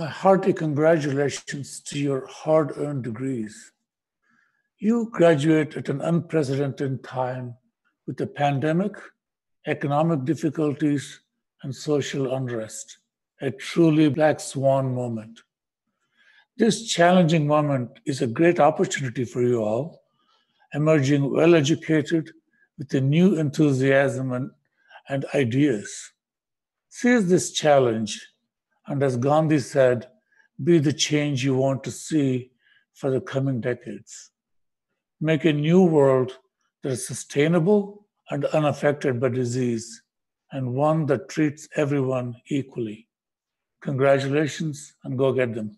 My hearty congratulations to your hard earned degrees. You graduate at an unprecedented time with the pandemic, economic difficulties, and social unrest, a truly black swan moment. This challenging moment is a great opportunity for you all, emerging well educated with a new enthusiasm and, and ideas. Seize this challenge, and as Gandhi said, be the change you want to see for the coming decades. Make a new world that is sustainable and unaffected by disease, and one that treats everyone equally. Congratulations and go get them.